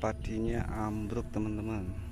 padinya ambruk teman-teman.